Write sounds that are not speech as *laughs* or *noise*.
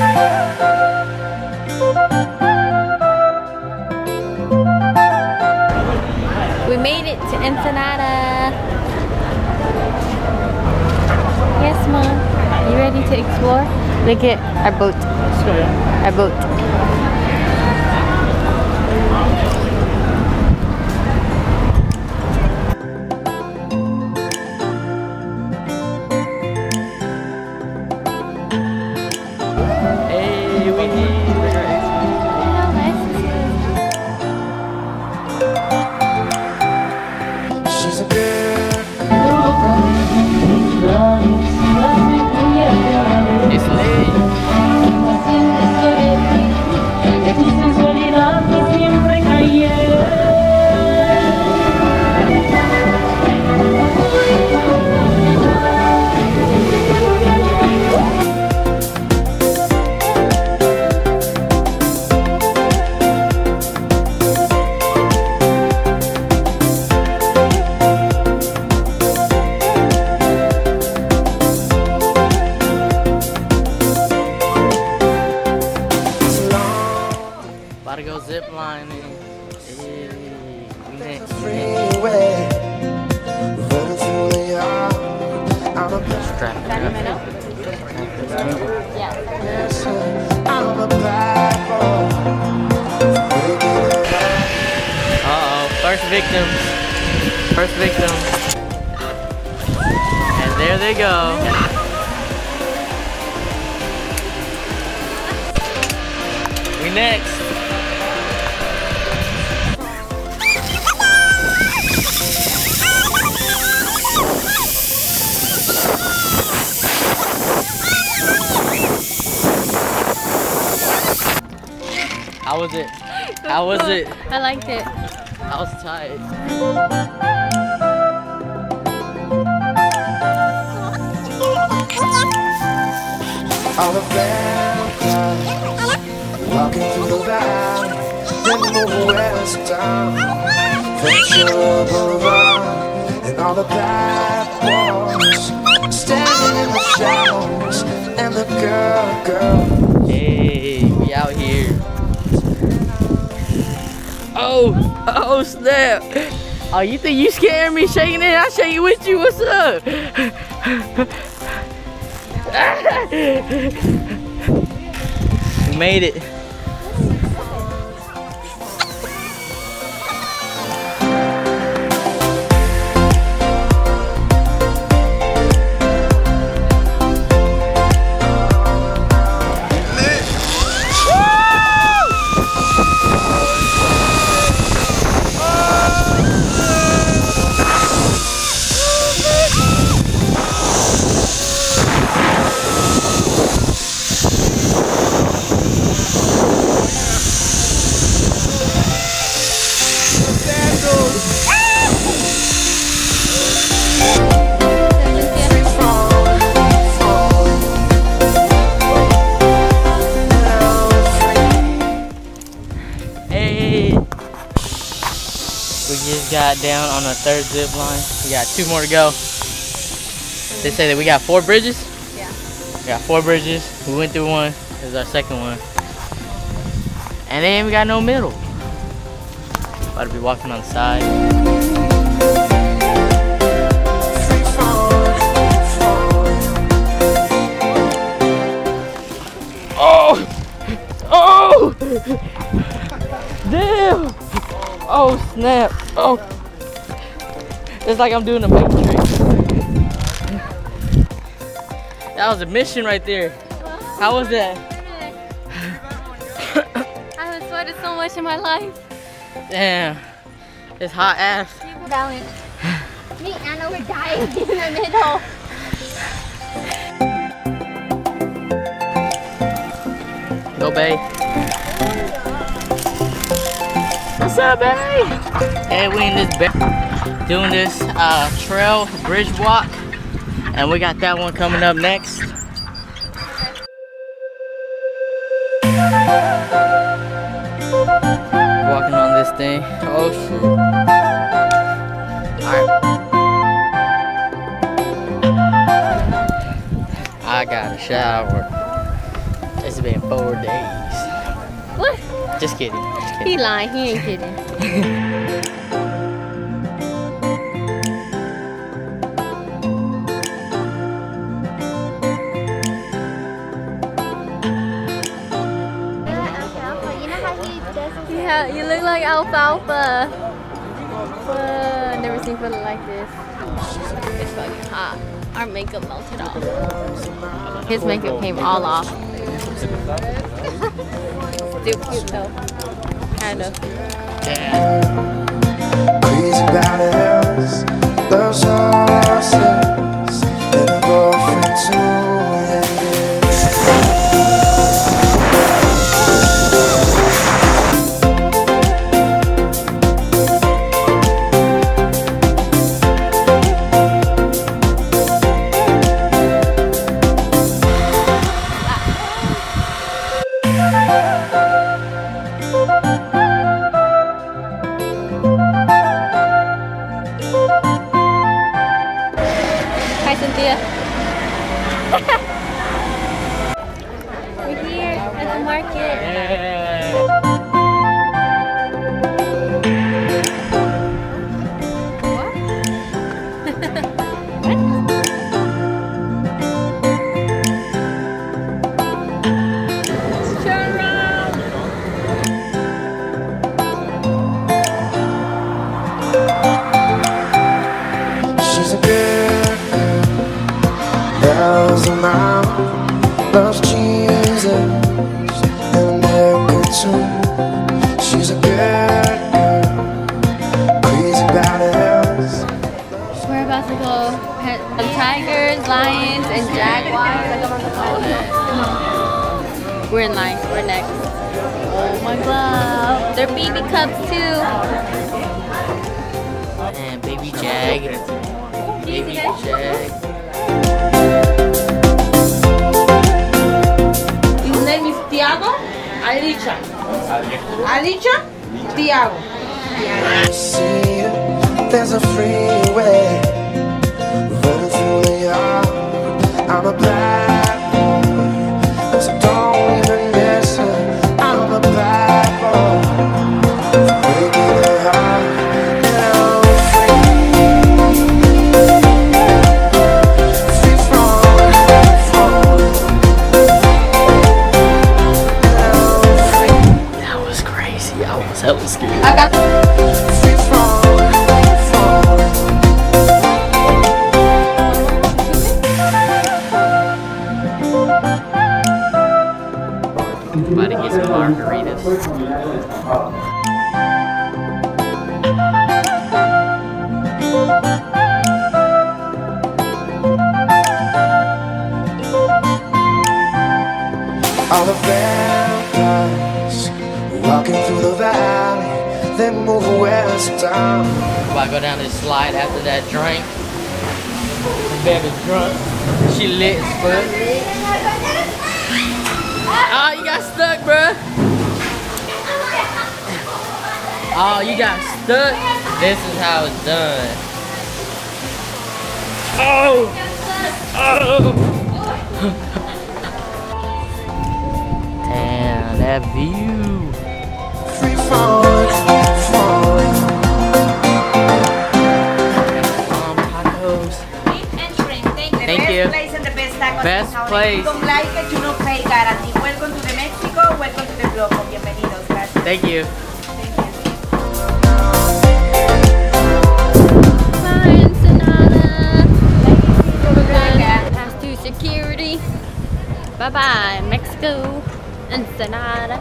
We made it to Ensenada. Yes, Mom. You ready to explore? Look at our boat. Our boat. Oh, first victims. First victim. And there they go. We next. How was it? How was it? I liked it. I was tired. All the vampires walking through the valley, then move west down Ventura Boulevard, and all the bad boys standing in the shadows, and the girl, girl. Hey, we out here. Oh, oh snap. Oh, you think you scaring me shaking it? I shake it with you. What's up? *laughs* we made it. Got down on the third zip line. We got two more to go. They say that we got four bridges. Yeah. We got four bridges. We went through one. This is our second one. And then we got no middle. About to be walking on the side. Free falling, falling. Oh! Oh! *laughs* Damn! Oh snap! Oh! It's like I'm doing a matrix. That was a mission right there. How was that? I haven't sweated so much in my life. Damn. It's hot ass. Balance. Me and Anna were dying in the middle. Go, Bay. Up, Bay? Hey, we in this doing this uh, trail bridge walk, and we got that one coming up next. Walking on this thing. Oh shit. Alright. I got a shower. It's been four days. What? Just kidding. Just He lying. He ain't kidding. You know how he does his Yeah, you look like alfalfa. Whoa, never seen Philip like this. It's fucking hot. Our makeup melted off. His makeup came all off. *laughs* Still cute though. Kind of. Yeah. Crazy about Hi, Cynthia. *laughs* We're here at the market. They're baby cubs too. And baby Jag. Baby Jag. His name is Tiago Alicia. Alicia Tiago. See there's a freeway running through the yard. I'm a bad About to get some margaritas. All the vampires walking through the valley, they move west down. About to go down this slide after that drink. the Baby's drunk. She lit as fuck. *laughs* Oh, you got stuck, bruh. Oh, you got stuck. This is how it's done. Oh! Oh! *laughs* Damn, that view. Free falling, falling. Um, tacos. The Thank best you. place and the best tacos Best place. If you don't like it, you know pay guarantee. Welcome to the Bloco. Bienvenidos, gracias. Thank you. Thank you. Bye, Ensenada. We're gonna pass through security. Bye bye, Mexico. Ensenada.